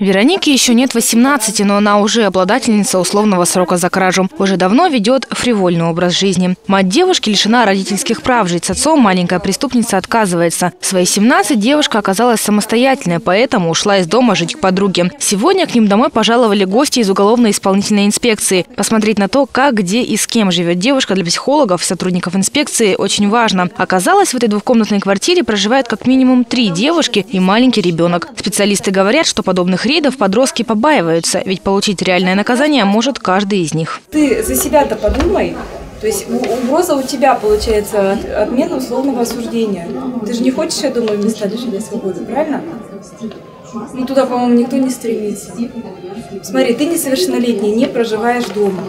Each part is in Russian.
Веронике еще нет 18, но она уже обладательница условного срока за кражу. Уже давно ведет фривольный образ жизни. Мать девушки лишена родительских прав. Жить с отцом маленькая преступница отказывается. В свои 17 девушка оказалась самостоятельной, поэтому ушла из дома жить к подруге. Сегодня к ним домой пожаловали гости из уголовно-исполнительной инспекции. Посмотреть на то, как, где и с кем живет девушка для психологов и сотрудников инспекции очень важно. Оказалось, в этой двухкомнатной квартире проживает как минимум три девушки и маленький ребенок. Специалисты говорят, что подобных рейдов подростки побаиваются, ведь получить реальное наказание может каждый из них. Ты за себя-то подумай. То есть угроза у тебя получается от, отмена условного осуждения. Ты же не хочешь, я думаю, места лишения свободы, правильно? Ну туда, по-моему, никто не стремится. Смотри, ты несовершеннолетний, не проживаешь дома.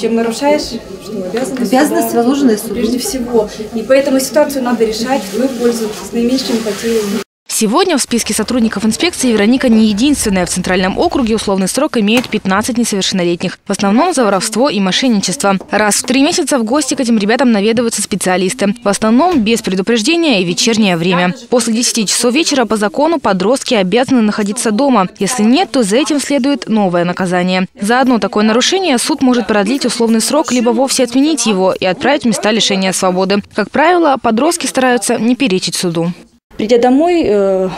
Чем нарушаешь что? Обязанности, возложенные судом. Прежде всего. И поэтому ситуацию надо решать в свою пользу, с наименьшими потерями. Сегодня в списке сотрудников инспекции Вероника не единственная. В Центральном округе условный срок имеют 15 несовершеннолетних. В основном за воровство и мошенничество. Раз в три месяца в гости к этим ребятам наведываются специалисты. В основном без предупреждения и вечернее время. После 10 часов вечера по закону подростки обязаны находиться дома. Если нет, то за этим следует новое наказание. За одно такое нарушение суд может продлить условный срок, либо вовсе отменить его и отправить в места лишения свободы. Как правило, подростки стараются не перечить суду. Придя домой, э,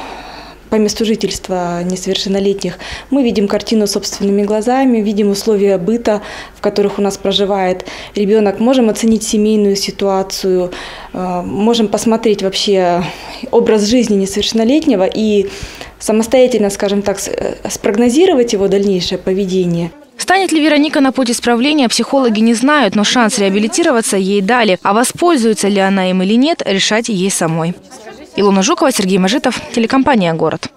по месту жительства несовершеннолетних, мы видим картину собственными глазами, видим условия быта, в которых у нас проживает ребенок, можем оценить семейную ситуацию, э, можем посмотреть вообще образ жизни несовершеннолетнего и самостоятельно, скажем так, э, спрогнозировать его дальнейшее поведение. Станет ли Вероника на путь исправления, психологи не знают, но шанс реабилитироваться ей дали. А воспользуется ли она им или нет, решать ей самой. Илона Жукова, Сергей Мажитов, телекомпания «Город».